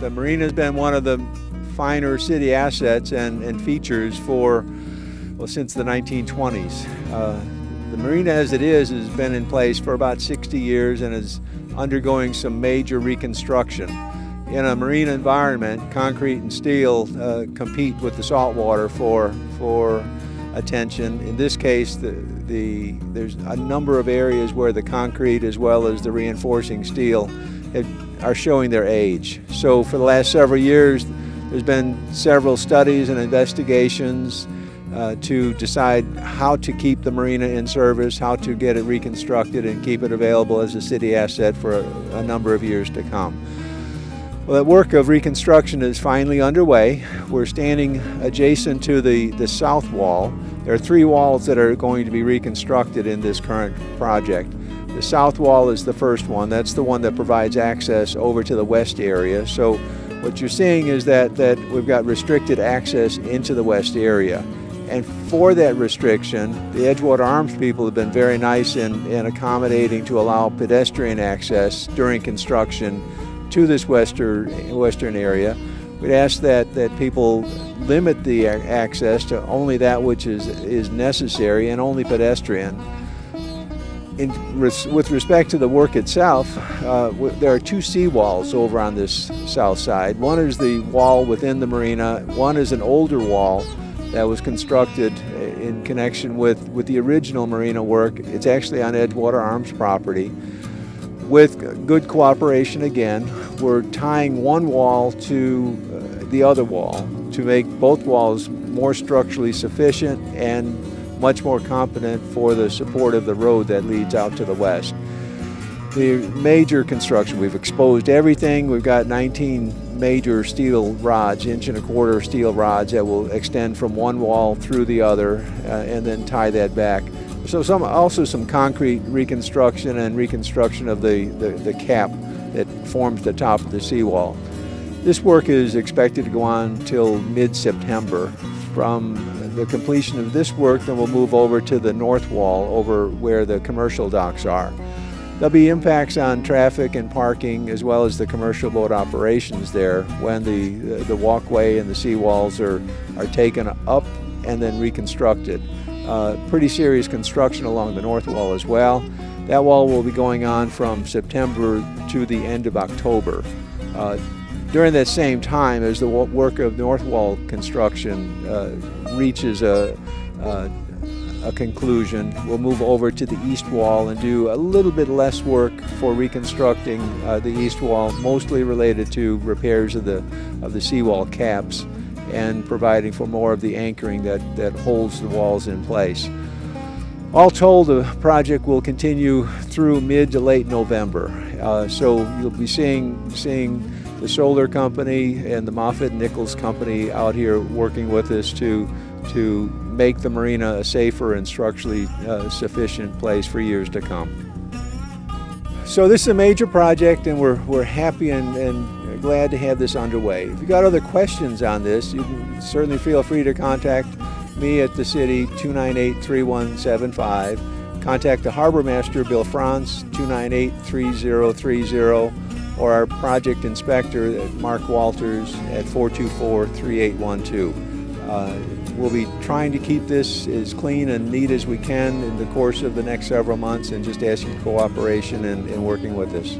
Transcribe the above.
the marina has been one of the finer city assets and, and features for, well, since the 1920s. Uh, the marina as it is has been in place for about 60 years and is undergoing some major reconstruction. In a marine environment, concrete and steel uh, compete with the saltwater for, for attention. In this case, the, the, there's a number of areas where the concrete as well as the reinforcing steel have, are showing their age. So for the last several years, there's been several studies and investigations uh, to decide how to keep the marina in service, how to get it reconstructed and keep it available as a city asset for a, a number of years to come. Well, that work of reconstruction is finally underway. We're standing adjacent to the, the south wall. There are three walls that are going to be reconstructed in this current project. The south wall is the first one. That's the one that provides access over to the west area. So what you're seeing is that, that we've got restricted access into the west area. And for that restriction, the Edgewater Arms people have been very nice in, in accommodating to allow pedestrian access during construction to this western, western area. We'd ask that, that people limit the access to only that which is, is necessary and only pedestrian. In, with respect to the work itself, uh, there are two seawalls over on this south side. One is the wall within the marina, one is an older wall that was constructed in connection with, with the original marina work. It's actually on Edgewater Arms property with good cooperation again, we're tying one wall to uh, the other wall to make both walls more structurally sufficient and much more competent for the support of the road that leads out to the west. The major construction, we've exposed everything. We've got 19 major steel rods, inch and a quarter steel rods that will extend from one wall through the other uh, and then tie that back. So some also some concrete reconstruction and reconstruction of the, the, the cap that forms the top of the seawall. This work is expected to go on till mid-September. From the completion of this work, then we'll move over to the north wall over where the commercial docks are. There'll be impacts on traffic and parking as well as the commercial boat operations there when the, the walkway and the seawalls are, are taken up and then reconstructed. Uh, pretty serious construction along the north wall as well. That wall will be going on from September to the end of October. Uh, during that same time, as the work of north wall construction uh, reaches a, a, a, conclusion, we'll move over to the east wall and do a little bit less work for reconstructing uh, the east wall, mostly related to repairs of the of the seawall caps and providing for more of the anchoring that, that holds the walls in place. All told, the project will continue through mid to late November. Uh, so you'll be seeing, seeing the solar company and the Moffatt Nichols company out here working with us to, to make the marina a safer and structurally uh, sufficient place for years to come. So this is a major project and we're, we're happy and, and glad to have this underway. If you've got other questions on this, you can certainly feel free to contact me at the city 298 3175. Contact the harbor master, Bill Franz, 298 3030, or our project inspector, Mark Walters, at 424 3812. Uh, we'll be trying to keep this as clean and neat as we can in the course of the next several months and just ask asking cooperation and working with us.